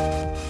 you